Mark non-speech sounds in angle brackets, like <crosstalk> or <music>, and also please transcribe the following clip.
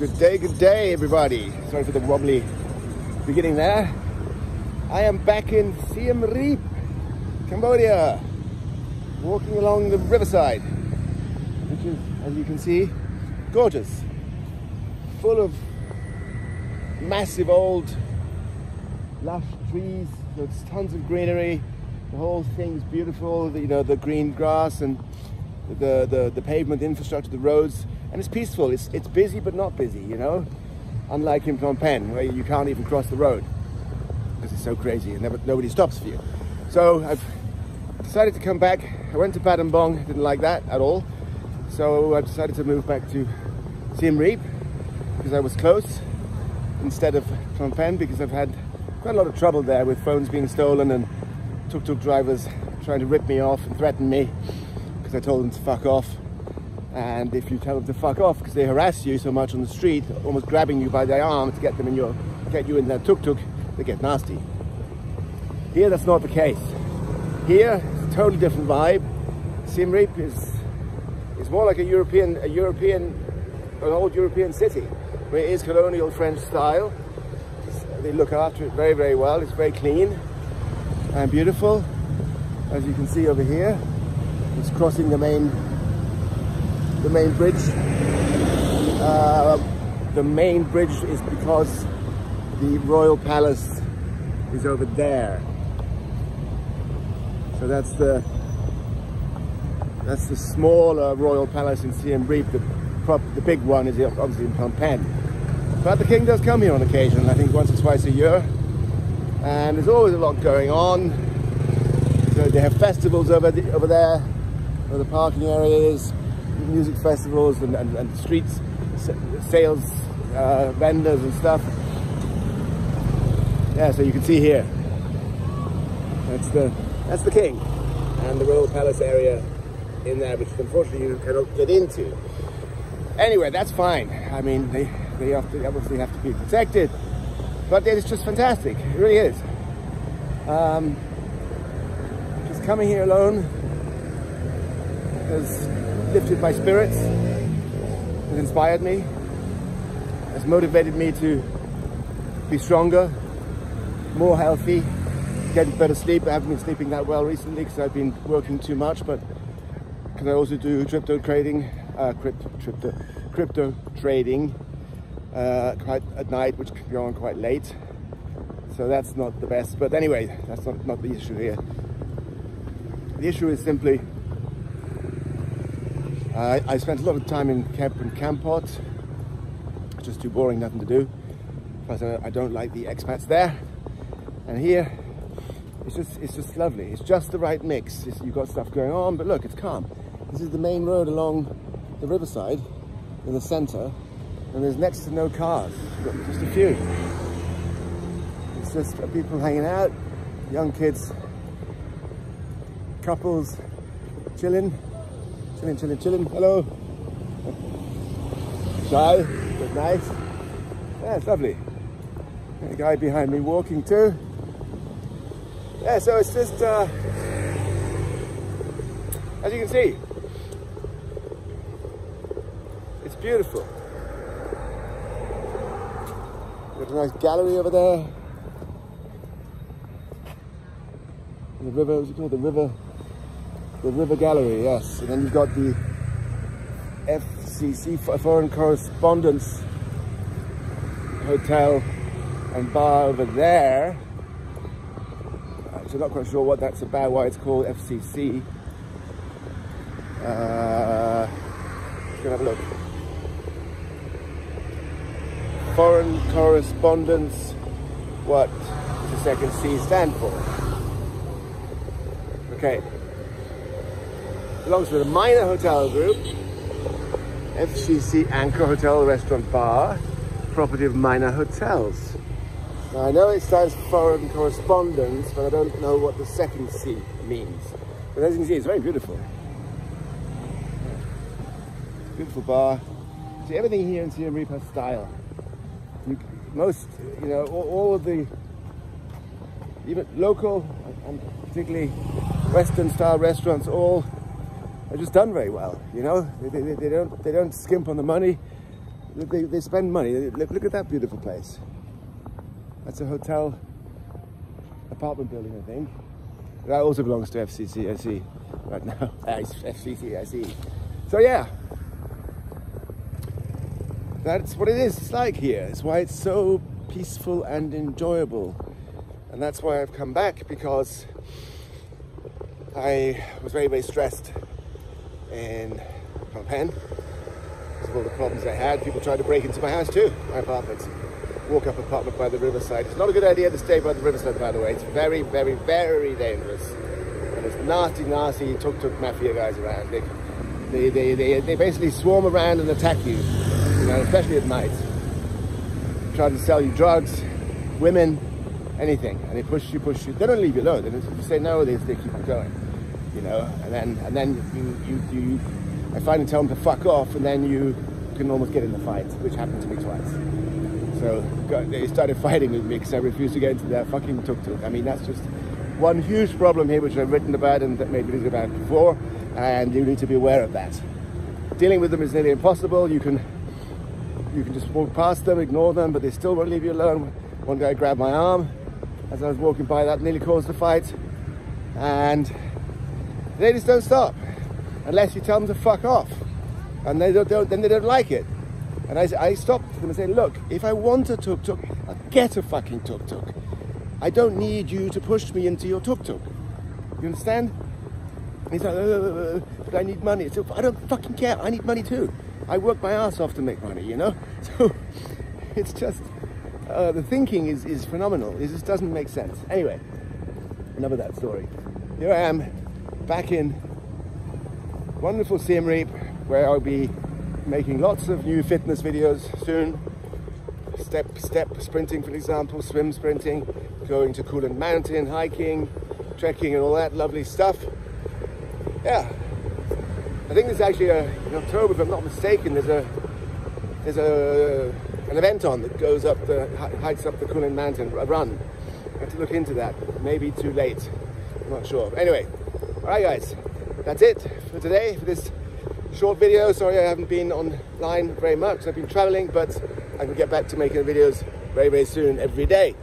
Good day, good day, everybody. Sorry for the wobbly beginning there. I am back in Siem Reap, Cambodia, walking along the riverside, which is, as you can see, gorgeous. Full of massive old lush trees, there's tons of greenery. The whole thing's beautiful, you know, the green grass and the, the, the pavement infrastructure, the roads, and it's peaceful. It's, it's busy but not busy, you know? Unlike in Phnom Penh, where you can't even cross the road because it's so crazy and never, nobody stops for you. So I've decided to come back. I went to Battambang, didn't like that at all. So I decided to move back to Siem Reap because I was close instead of Phnom Penh because I've had quite a lot of trouble there with phones being stolen and tuk-tuk drivers trying to rip me off and threaten me because I told them to fuck off. And if you tell them to fuck off because they harass you so much on the street, almost grabbing you by the arm to get them in your, get you in their tuk-tuk, they get nasty. Here, that's not the case. Here, it's a totally different vibe. Siem Reap is, is more like a European, a European, an old European city, where it is colonial French style. They look after it very, very well. It's very clean and beautiful, as you can see over here. It's crossing the main the main bridge. Uh, the main bridge is because the royal palace is over there. So that's the that's the smaller royal palace in Siem Reap. The prop, the big one is obviously in Phnom. But the king does come here on occasion. I think once or twice a year, and there's always a lot going on. So they have festivals over the, over there, where the parking area is, music festivals and, and, and streets sales uh, vendors and stuff. Yeah, so you can see here. That's the that's the king and the royal palace area in there, which unfortunately you cannot get into. Anyway, that's fine. I mean, they they, obviously have to be protected, but it's just fantastic. It really is. Um, just coming here alone has lifted my spirits, has inspired me, has motivated me to be stronger, more healthy, get better sleep. I haven't been sleeping that well recently because I've been working too much, but because I also do crypto trading, uh, crypto, crypto, crypto trading uh, quite at night, which can go on quite late. So that's not the best. But anyway, that's not, not the issue here. The issue is simply uh, I spent a lot of time in Camp in Kampot. Just too boring, nothing to do. Plus, uh, I don't like the expats there. And here, it's just it's just lovely. It's just the right mix. It's, you've got stuff going on, but look, it's calm. This is the main road along the riverside in the centre, and there's next to no cars. Just a few. It's just people hanging out, young kids, couples, chilling. Chilling, chilling, chilling. Hello. Shy, but nice. Yeah, it's lovely. a guy behind me walking too. Yeah, so it's just, uh, as you can see, it's beautiful. Got a nice gallery over there. The river, what's it called? The river the River Gallery, yes. And then you've got the FCC, Foreign Correspondence Hotel and Bar over there. I'm not quite sure what that's about, why it's called FCC. Uh, let's have a look. Foreign Correspondence, what does the second C stand for? Okay, belongs to the Minor Hotel Group, FCC Angkor Hotel Restaurant Bar, property of Minor Hotels. Now I know it stands for foreign correspondence, but I don't know what the second C means. But as you can see, it's very beautiful. Beautiful bar. See, everything here in Siem Reap has style. You, most, you know, all, all of the, even local and particularly Western style restaurants, all are just done very well. You know, they, they, they, don't they don't skimp on the money. they, they spend money. Look, look at that beautiful place. That's a hotel apartment building, I think. That also belongs to FCC, I right now. <laughs> Ah, FCC, I see. So yeah, that's what it is. It's like here. It's why it's so peaceful and enjoyable. And that's why I've come back because I was very, very stressed Phnom Penh because of all the problems I had. People tried to break into my house too, my apartment. Walk up apartment by the riverside. It's not a good idea to stay by the riverside, by the way. It's very, very, very dangerous. And there's nasty, nasty tuk-tuk mafia guys around. They, they, they, they, they basically swarm around and attack you you know, especially at night. Try to sell you drugs, women, anything, and they push you, push you. They don't leave you alone. They you say no, they, they keep going. You know, and then and then you you, you I finally tell them to fuck off, and then you can almost get in the fight, which happened to me twice. So they started fighting with me because I refused to get into that fucking tuk-tuk. I mean, that's just one huge problem here, which I've written about and that made videos about before, and you need to be aware of that. Dealing with them is nearly impossible. You can you can just walk past them, ignore them, but they still won't leave you alone. One guy grabbed my arm as I was walking by, that nearly caused a fight. And they just don't stop unless you tell them to fuck off. And they don't, don't then they don't like it. And I, I stopped them and said, look, if I want a tuk-tuk, I'll get a fucking tuk-tuk. I don't need you to push me into your tuk-tuk. You understand? And he's like, uh, uh, uh, but I need money. So I don't fucking care. I need money too. I work my ass off to make money, you know? <laughs> So it's just, uh, the thinking is, is phenomenal. It just doesn't make sense. Anyway, enough of that story. Here I am, back in wonderful Siem Reap, where I'll be making lots of new fitness videos soon. Step, step sprinting, for example, swim sprinting, going to Kulen Mountain, hiking, trekking and all that lovely stuff. Yeah, I think there's actually a, in October, if I'm not mistaken, there's a there's a an event on that goes up the hikes up the Kulen Mountain, a run. I have to look into that. Maybe too late. I'm not sure. Anyway, all right, guys, that's it for today for this short video. Sorry, I haven't been online very much. I've been traveling, but I can get back to making videos very, very soon, every day.